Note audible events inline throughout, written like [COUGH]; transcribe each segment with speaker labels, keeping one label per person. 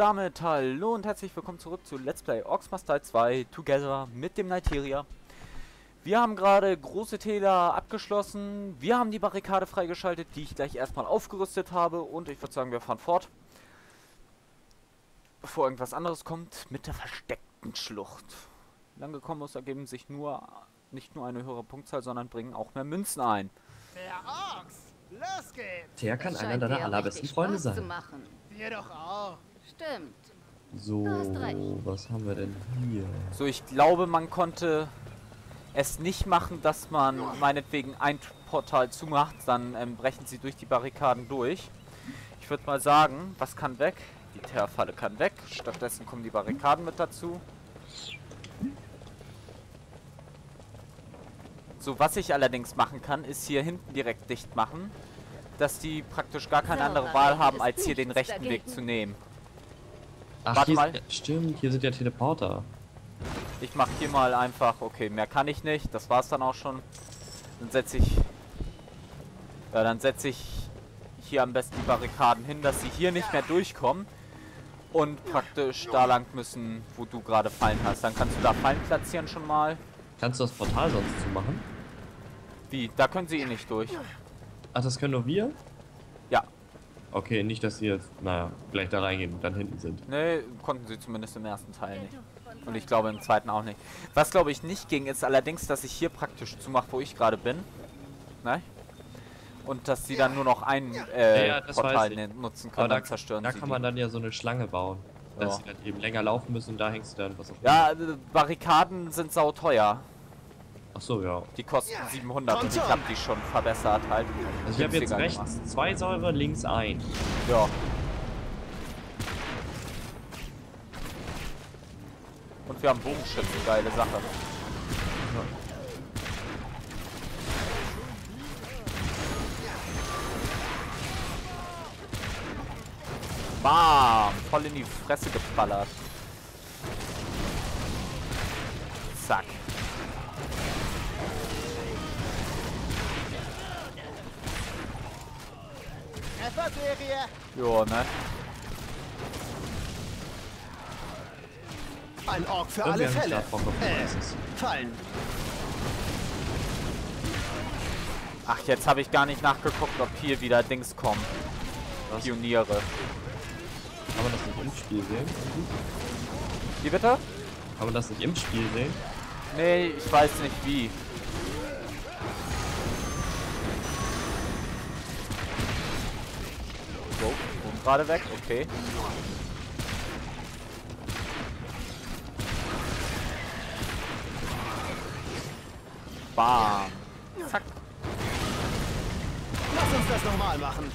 Speaker 1: damit hallo und herzlich willkommen zurück zu Let's Play Orcs 2 Together mit dem Nighteria. Wir haben gerade große Täler abgeschlossen, wir haben die Barrikade freigeschaltet, die ich gleich erstmal aufgerüstet habe und ich würde sagen, wir fahren fort. Bevor irgendwas anderes kommt, mit der versteckten Schlucht. Lang gekommen ist, ergeben sich nur nicht nur eine höhere Punktzahl, sondern bringen auch mehr Münzen ein.
Speaker 2: Der Ochs! Los geht's!
Speaker 3: Der kann einer deiner allerbesten Freunde sein.
Speaker 2: Wir doch auch.
Speaker 4: Stimmt.
Speaker 3: So, was haben wir denn hier?
Speaker 1: So, ich glaube, man konnte es nicht machen, dass man meinetwegen ein Portal zumacht, dann ähm, brechen sie durch die Barrikaden durch. Ich würde mal sagen, was kann weg? Die Terrorfalle kann weg. Stattdessen kommen die Barrikaden mit dazu. So, was ich allerdings machen kann, ist hier hinten direkt dicht machen, dass die praktisch gar keine andere Wahl haben, als hier den rechten Weg zu nehmen.
Speaker 3: Ach,
Speaker 1: Warte mal.
Speaker 3: Ja- stimmt, hier sind ja Teleporter.
Speaker 1: Ich mache hier mal einfach, okay, mehr kann ich nicht, das war's dann auch schon. Dann setze ich, ja, dann setze ich hier am besten die Barrikaden hin, dass sie hier nicht mehr durchkommen und praktisch da lang müssen, wo du gerade Fallen hast. Dann kannst du da Fallen platzieren schon mal.
Speaker 3: Kannst du das Portal sonst zumachen?
Speaker 1: Wie? Da können sie eh nicht durch.
Speaker 3: Ach, das können nur wir? Okay, nicht, dass sie jetzt, naja, gleich da reingehen und dann hinten sind.
Speaker 1: ne, konnten sie zumindest im ersten Teil nicht. Und ich glaube im zweiten auch nicht. Was glaube ich nicht ging, ist allerdings, dass ich hier praktisch zumache, wo ich gerade bin. Ne? Und dass sie dann nur noch ein äh,
Speaker 3: Ja,
Speaker 1: Portal ne- nutzen
Speaker 3: Aber
Speaker 1: können,
Speaker 3: da,
Speaker 1: dann zerstören
Speaker 3: da
Speaker 1: sie
Speaker 3: kann
Speaker 1: die.
Speaker 3: man dann ja so eine Schlange bauen. Dass
Speaker 1: Ja.
Speaker 3: sie dann eben länger laufen müssen und da hängst du dann was auf.
Speaker 1: Ja, äh, Barrikaden sind sauteuer.
Speaker 3: Ach so, ja.
Speaker 1: Die kosten 700 und ich habe die schon verbessert halt.
Speaker 3: Also ich habe jetzt rechts
Speaker 1: gemacht.
Speaker 3: zwei Säure, links ein.
Speaker 1: Ja. Und wir haben Bogenschützen, geile Sache. Bam! Voll in die Fresse geballert.
Speaker 2: Trefferserie!
Speaker 1: Jo, ne?
Speaker 2: Ein Ork für
Speaker 3: Irgendwie
Speaker 2: alle Fälle. Äh. Fallen.
Speaker 1: Ach, jetzt habe ich gar nicht nachgeguckt, ob hier wieder Dings kommen.
Speaker 3: Was?
Speaker 1: Pioniere.
Speaker 3: Kann man das nicht im Spiel sehen?
Speaker 1: Wie bitte?
Speaker 3: Kann man das nicht im Spiel sehen?
Speaker 1: Nee, ich weiß nicht wie. Gerade weg, okay. Bam. Zack.
Speaker 2: Lass uns das nochmal machen.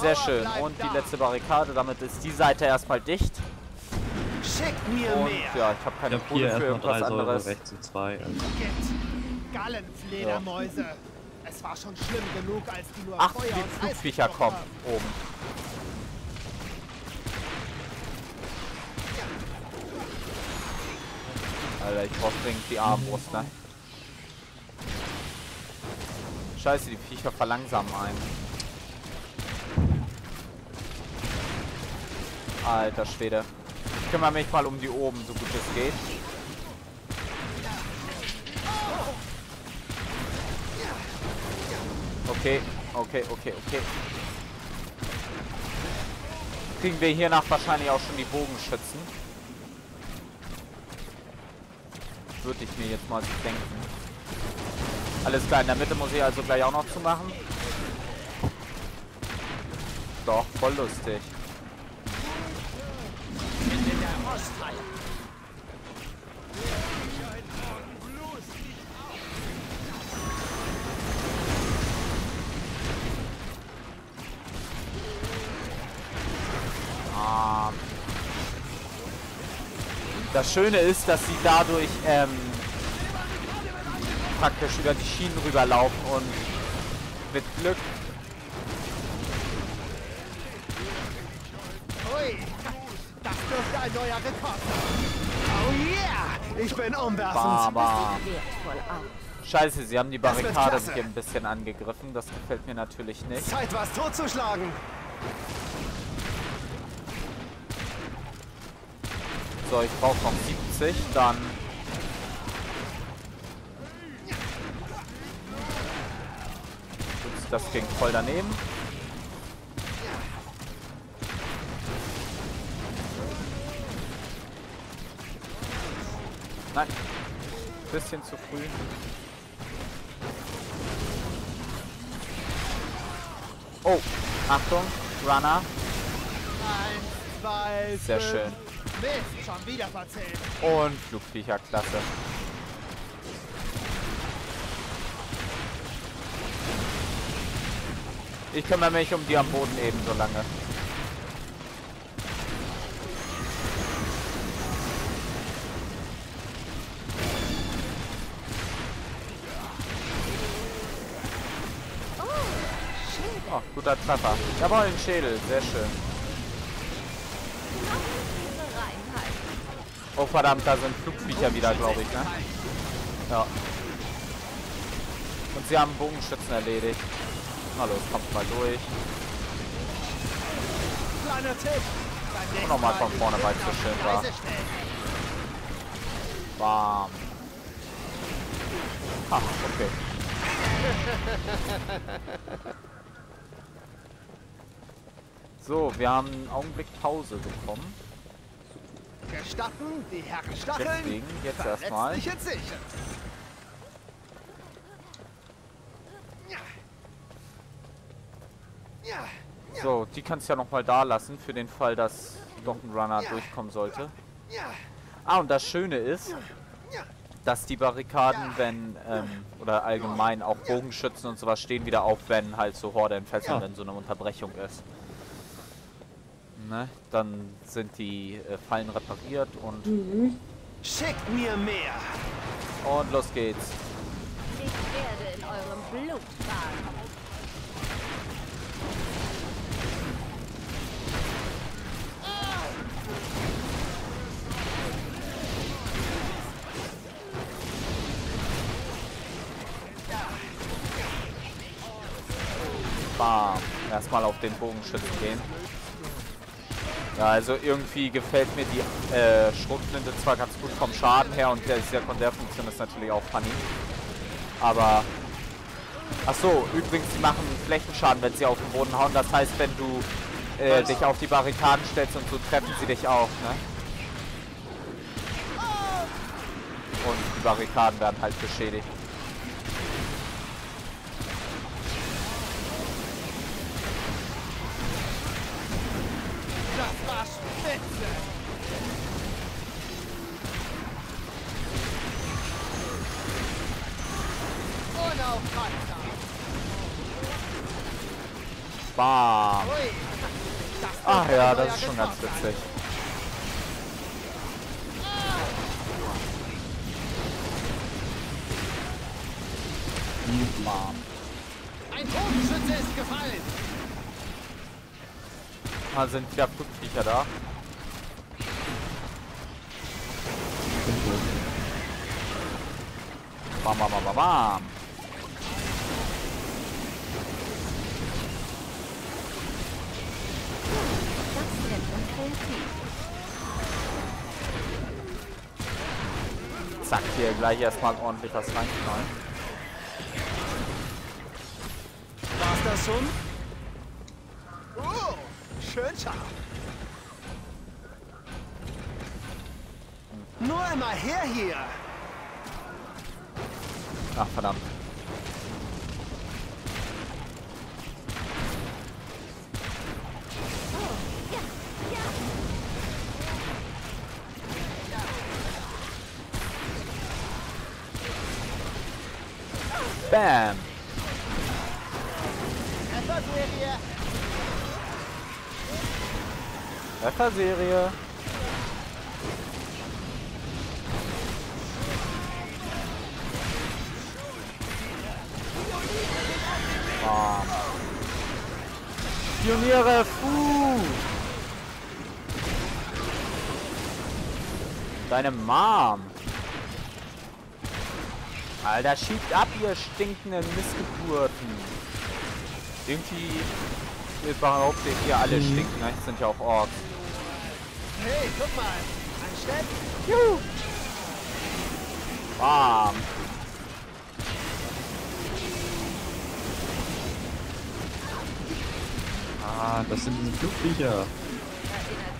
Speaker 1: Sehr schön. Und die letzte Barrikade, damit ist die Seite erstmal dicht.
Speaker 2: Schickt mir
Speaker 1: Und
Speaker 2: mehr.
Speaker 1: ja, ich habe keine
Speaker 3: Ich
Speaker 1: Kohle
Speaker 3: hier
Speaker 1: für irgendwas anderes.
Speaker 3: rechts und zwei. Also.
Speaker 2: Gallenfledermäuse. Es war schon schlimm genug, als die nur
Speaker 1: Ach,
Speaker 2: Feuer und
Speaker 1: Flugviecher kommen oben. Alter, ich brauch dringend die Armbrust, ne? Scheiße, die Viecher verlangsamen einen. Alter Schwede. Ich kümmere mich mal um die oben, so gut es geht. Okay, okay, okay, okay. Kriegen wir hiernach wahrscheinlich auch schon die Bogenschützen. Würde ich mir jetzt mal denken. Alles klar, in der Mitte muss ich also gleich auch noch zu machen. Doch, voll lustig. Das Schöne ist, dass sie dadurch ähm, praktisch über die Schienen rüberlaufen und mit Glück.
Speaker 2: Ui, das dürfte ein neuer Rekord sein. Oh yeah! Ich bin umwerfend.
Speaker 4: Aus.
Speaker 1: Scheiße, sie haben die Barrikade hier ein bisschen angegriffen. Das gefällt mir natürlich nicht.
Speaker 2: Zeit, was totzuschlagen.
Speaker 1: So, ich brauche noch 70, dann... Das ging voll daneben. Nein. Bisschen zu früh. Oh, Achtung, Runner.
Speaker 2: Eins, zwei,
Speaker 1: Sehr schön.
Speaker 2: Mist, schon wieder verzählt.
Speaker 1: Und Flugviecher, klasse. Ich kümmere mich um die am Boden ebenso lange. Oh, guter Treffer. Jawohl, ein Schädel. Sehr schön. Verdammt, da sind Flugviecher wieder, glaube ich, ne? Ja. Und sie haben Bogenschützen erledigt. Na los, kommt mal durch.
Speaker 2: Nächsten
Speaker 1: nochmal
Speaker 2: Mal
Speaker 1: von vorne, weil es so schön war. Bam. Ah, okay. So, wir haben einen Augenblick Pause bekommen.
Speaker 2: Gestatten, die Herren Stacheln.
Speaker 1: Deswegen jetzt erstmal. So, die kannst du ja nochmal da lassen, für den Fall, dass doch ein Runner durchkommen sollte.
Speaker 2: Ja.
Speaker 1: Ah, und das Schöne ist, dass die Barrikaden, wenn, ähm, oder allgemein auch Bogenschützen und sowas stehen wieder auf, wenn halt so Horde entfesseln,
Speaker 3: Ja.
Speaker 1: wenn so eine Unterbrechung ist. Ne? Dann sind die äh, Fallen repariert und,
Speaker 2: Schickt mir mehr.
Speaker 1: und los geht's.
Speaker 4: Ich werde in eurem Blut baden.
Speaker 1: Bam. Erstmal auf den Bogenschützen gehen. Ja, also irgendwie gefällt mir die äh, Schrotflinte zwar ganz gut vom Schaden her und der Sekundärfunktion ist natürlich auch funny. Aber. Ach so, übrigens, die machen Flächenschaden, wenn sie auf den Boden hauen. Das heißt, wenn du äh, dich auf die Barrikaden stellst und so treffen sie dich auch, ne? Und die Barrikaden werden halt beschädigt. Ach ja, das ist schon ganz witzig. Bam.
Speaker 2: Ein Bogenschütze ist gefallen.
Speaker 1: Da sind wieder Flugviecher da. Bam, bam, bam, bam, bam.
Speaker 4: Das nennt man kreativ.
Speaker 1: Zack, hier gleich erstmal ordentlich was reinknallen.
Speaker 2: War's das schon? Oh, schön scharf. Nur immer her hier.
Speaker 1: Ach, verdammt. Bam!
Speaker 2: Trefferserie.
Speaker 1: Trefferserie. Bam. Pioniere, Fu! Deine Mom. Alter, schiebt ab, ihr stinkenden Missgeburten. Irgendwie behauptet ihr alle stinken, ne? Das sind ja auch Orks.
Speaker 2: Hey, guck mal. Ein einstellen?
Speaker 1: Bam.
Speaker 3: Ah, das sind diese Flugviecher.
Speaker 4: Erinnert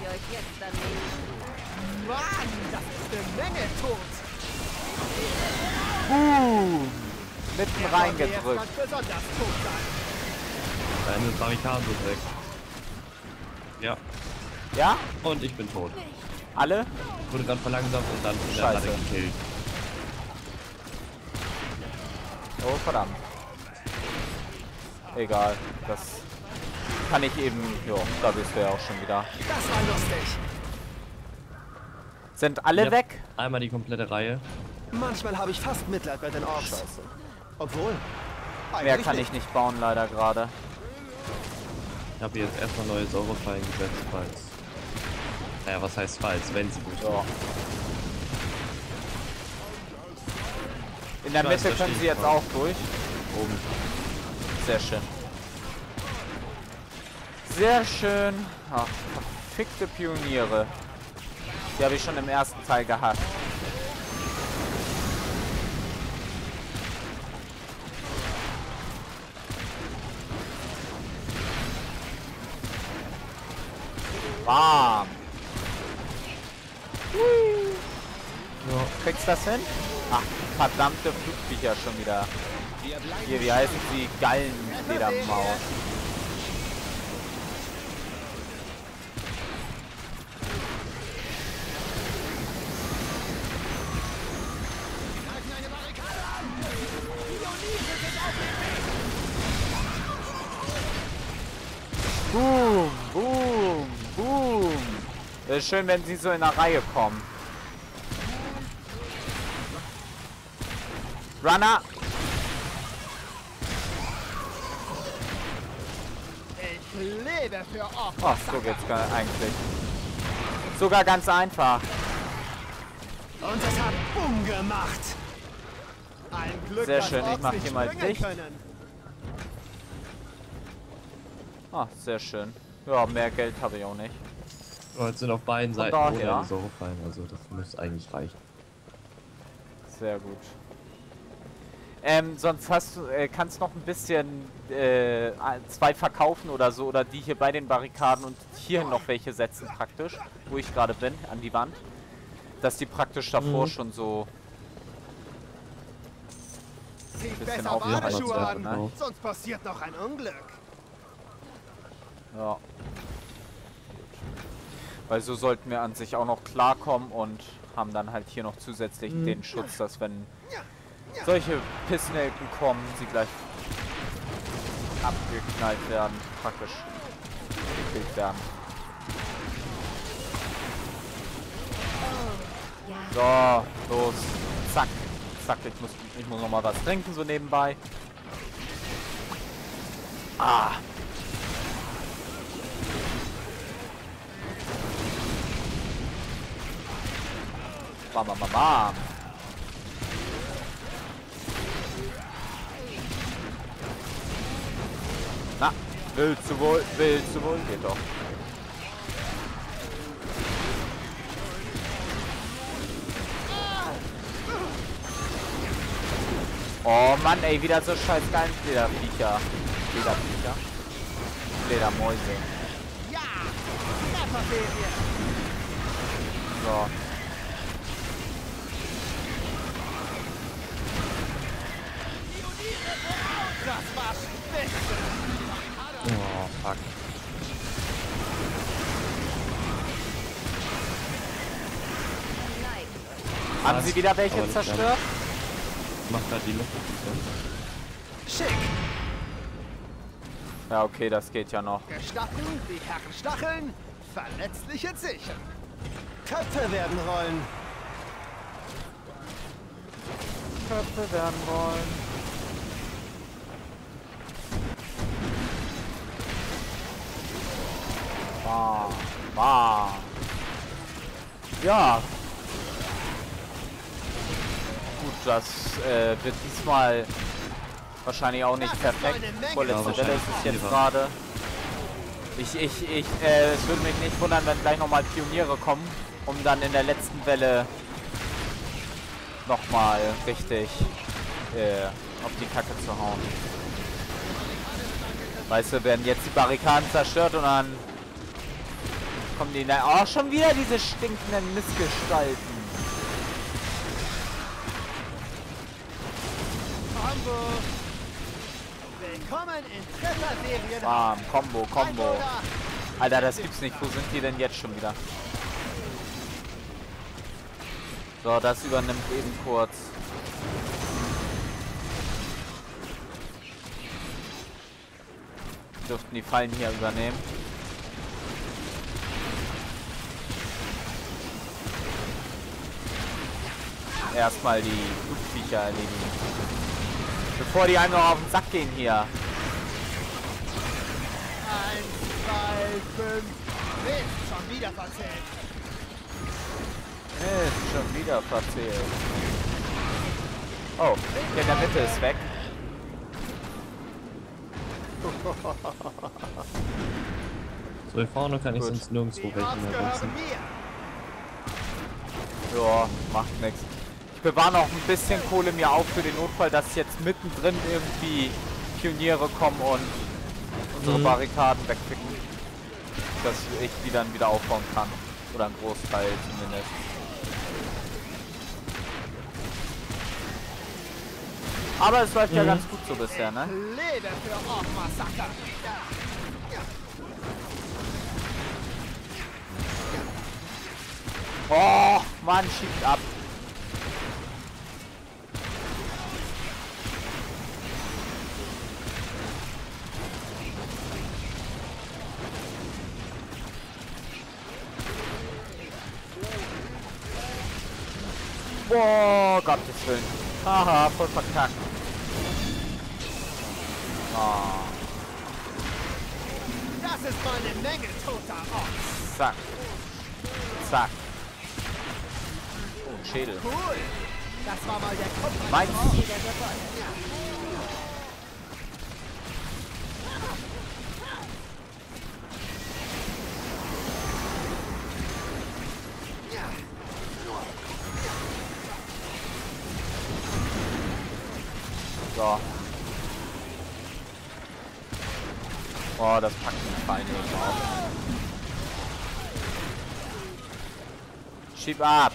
Speaker 4: ihr euch jetzt an mich?
Speaker 2: Mann, das ist eine Menge tot.
Speaker 1: Boom. Mitten reingedrückt.
Speaker 3: Deine Barrikaden sind weg. Ja,
Speaker 1: Ja?
Speaker 3: und ich bin tot.
Speaker 1: Alle?
Speaker 3: Wurde gerade verlangsamt und dann von der
Speaker 1: Scheiße.
Speaker 3: Latte gekillt.
Speaker 1: Oh, verdammt. Egal, das kann ich eben... Jo, da bist du ja auch schon wieder.
Speaker 2: Das war lustig.
Speaker 1: Sind alle
Speaker 3: Ja.
Speaker 1: weg?
Speaker 3: Einmal die komplette Reihe.
Speaker 2: Manchmal habe ich fast Mitleid bei den Orks.
Speaker 1: Scheiße.
Speaker 2: Obwohl.
Speaker 1: Mehr kann ich nicht bauen, leider gerade.
Speaker 3: Ich habe jetzt erstmal neue Säurefallen gesetzt, falls. Naja, was heißt falls, wenn sie gut
Speaker 1: So. In der
Speaker 3: weiß,
Speaker 1: Mitte können sie jetzt auch durch.
Speaker 3: oben.
Speaker 1: Sehr schön. Sehr schön. Ach, verfickte Pioniere. Die habe ich schon im ersten Teil gehabt. Bam.
Speaker 3: Ja.
Speaker 1: Kriegst das hin? Ach, verdammte Flugviecher schon wieder. Hier, wie heißen sie? Gallenfledermaus. Ist schön, wenn sie so in der Reihe kommen. Runner!
Speaker 2: Ich lebe für Orks.
Speaker 1: Oh, so geht's gar eigentlich. Sogar ganz einfach.
Speaker 2: Und es hat Bumm gemacht. Ein Glück,
Speaker 1: Sehr schön, ich mach hier mal.
Speaker 2: Können.
Speaker 1: Ah, sehr schön. Ja, mehr Geld habe ich auch nicht.
Speaker 3: Oh, jetzt sind auf beiden
Speaker 1: Von
Speaker 3: Seiten
Speaker 1: daher.
Speaker 3: ohne die Säurefallen, also das müsste eigentlich reichen.
Speaker 1: Sehr gut. Ähm, sonst hast du, äh, kannst noch ein bisschen äh, zwei verkaufen oder so oder die hier bei den Barrikaden und hier noch welche setzen praktisch, wo ich gerade bin, an die Wand. Dass die praktisch davor
Speaker 3: Mhm.
Speaker 1: schon so. Bisschen
Speaker 2: besser Badeschuhe an,
Speaker 3: ne?
Speaker 2: sonst passiert noch ein Unglück.
Speaker 1: Ja. Weil so sollten wir an sich auch noch klarkommen und haben dann halt hier noch zusätzlich den Schutz, dass wenn solche Pissnelken kommen, sie gleich abgeknallt werden, praktisch gekillt werden. So, los. Zack. Zack, ich muss, ich muss noch mal was trinken so nebenbei. Ah. Bam, bam, bam, bam. Na, willst du wohl, willst du wohl? Geht doch. Oh Mann, ey, wieder so scheiß geilen Flederviecher. Flederviecher. Fledermäuse.
Speaker 2: Ja.
Speaker 1: So.
Speaker 2: Das war spitze.
Speaker 3: Fuck.
Speaker 4: Nein.
Speaker 1: Haben
Speaker 3: Was?
Speaker 1: sie wieder welche
Speaker 3: Aber
Speaker 1: zerstört?
Speaker 3: Macht gerade die Luft.
Speaker 2: Schick.
Speaker 1: Ja, okay, das geht ja noch.
Speaker 2: Gestatten, die Herren stacheln, verletzliche Zechen. Köpfe werden rollen.
Speaker 1: Köpfe werden wollen. Bam, bam. Ja. Gut, das äh, wird diesmal wahrscheinlich auch nicht perfekt. Vorletzte Welle ist es jetzt gerade. Ich, ich, ich, äh, es würde mich nicht wundern, wenn gleich nochmal Pioniere kommen um dann in der letzten Welle nochmal richtig äh, auf die Kacke zu hauen. Weißt du, werden jetzt die Barrikaden zerstört und dann kommen die... Ne oh, schon wieder diese stinkenden Missgestalten.
Speaker 2: Combo. Willkommen in Trefferserien.
Speaker 1: Bam, Combo, Combo. Alter, das gibt's nicht. Wo sind die denn jetzt schon wieder? So, das übernimmt eben kurz. Dürften die Fallen hier übernehmen. Erstmal die Flugviecher erledigen. Bevor die einem noch auf den Sack gehen hier.
Speaker 2: Eins, zwei, fünf. Mist, schon wieder verzählt.
Speaker 1: Ist schon wieder verzählt. Oh, der in der Mitte ist weg. [LAUGHS]
Speaker 3: So, hier vorne kann ich
Speaker 1: Gut.
Speaker 3: sonst nirgendwo
Speaker 2: Die
Speaker 3: welche
Speaker 2: Orks
Speaker 3: mehr.
Speaker 1: Ja, macht nichts. Ich bewahre noch ein bisschen Kohle mir auf für den Notfall, dass jetzt mittendrin irgendwie Pioniere kommen und unsere
Speaker 3: Mhm.
Speaker 1: Barrikaden wegpicken. Dass ich die dann wieder aufbauen kann. Oder ein Großteil zumindest. Aber es läuft ja
Speaker 3: Mhm.
Speaker 1: ganz gut so bisher, ne? Oh, Mann, schiebt ab. Boah, Gottes Willen. Haha, voll verkackt. Ah,
Speaker 2: Das ist mal eine Menge toter Orks.
Speaker 1: zack. Zack. Oh, Schädel.
Speaker 2: Cool. Das war mal der Kopf.
Speaker 1: Meins. So. Oh, das packt mich fein eben auf. Schieb ab.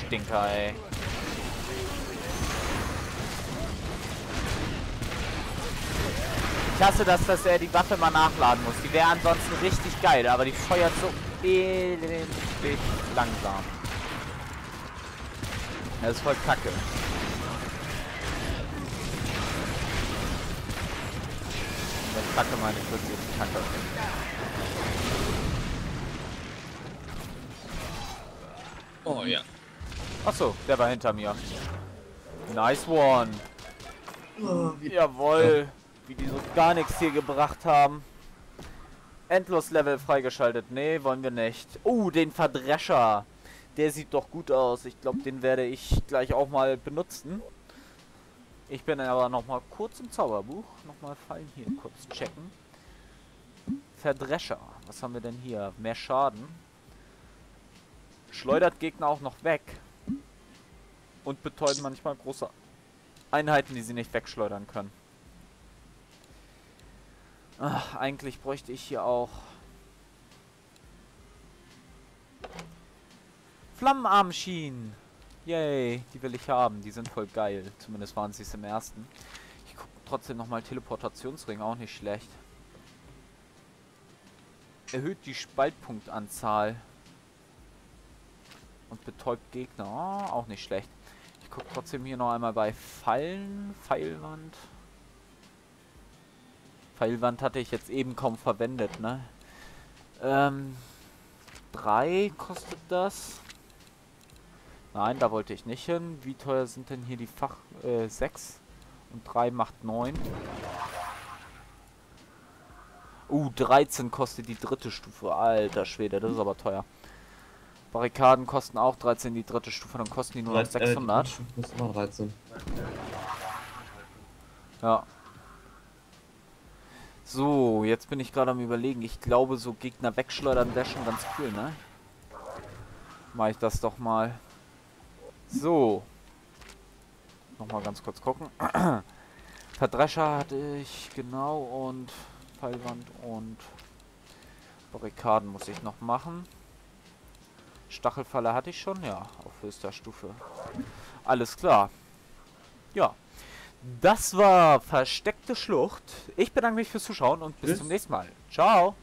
Speaker 1: Stinker, ey. Ich hasse das, dass er die Waffe mal nachladen muss. Die wäre ansonsten richtig geil, aber die feuert so elendig langsam. Das ist voll kacke. Kacke meine wirklich Kacke.
Speaker 3: Oh ja.
Speaker 1: Achso, der war hinter mir. Nice one. Jawohl. Wie die so gar nichts hier gebracht haben. Endlos-Level freigeschaltet. Nee, wollen wir nicht. Oh, den Verdrescher. Der sieht doch gut aus. Ich glaube, den werde ich gleich auch mal benutzen. Ich bin aber noch mal kurz im Zauberbuch. Noch mal Fallen hier kurz checken. Verdrescher. Was haben wir denn hier? Mehr Schaden. Schleudert Gegner auch noch weg. Und betäubt manchmal große Einheiten, die sie nicht wegschleudern können. Ach, eigentlich bräuchte ich hier auch Flammenarmschienen. Yay, die will ich haben. Die sind voll geil. Zumindest waren sie es im ersten. Ich gucke trotzdem nochmal Teleportationsring, auch nicht schlecht. Erhöht die Spaltpunktanzahl. Und betäubt Gegner. Oh, auch nicht schlecht. Ich gucke trotzdem hier noch einmal bei Fallen. Pfeilwand. Pfeilwand hatte ich jetzt eben kaum verwendet, ne? Ähm. Drei kostet das. Nein, da wollte ich nicht hin. Wie teuer sind denn hier die Fach... Äh, 6 und 3 macht 9. Uh, 13 kostet die dritte Stufe. Alter Schwede, das ist aber teuer. Barrikaden kosten auch 13 die dritte Stufe, dann kosten die nur noch 600.
Speaker 3: Äh, die muss immer 13.
Speaker 1: Ja. So, jetzt bin ich gerade am überlegen. Ich glaube, so Gegner wegschleudern wäre schon ganz cool, ne? Mach ich das doch mal. So. Nochmal ganz kurz gucken. [CLEARS THROAT] Verdrescher hatte ich, genau, und Pfeilwand und Barrikaden muss ich noch machen. Stachelfalle hatte ich schon, ja, auf höchster Stufe. Alles klar. Ja. Das war Versteckte Schlucht. Ich bedanke mich fürs Zuschauen und bis
Speaker 3: Tschüss.
Speaker 1: zum nächsten Mal. Ciao.